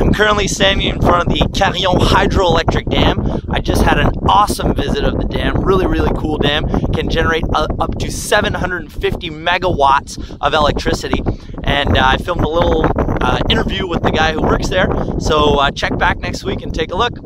I'm currently standing in front of the Carillon Hydroelectric Dam. I just had an awesome visit of the dam. Really, really cool dam. Can generate up to 750 megawatts of electricity. And uh, I filmed a little uh, interview with the guy who works there. So uh, check back next week and take a look.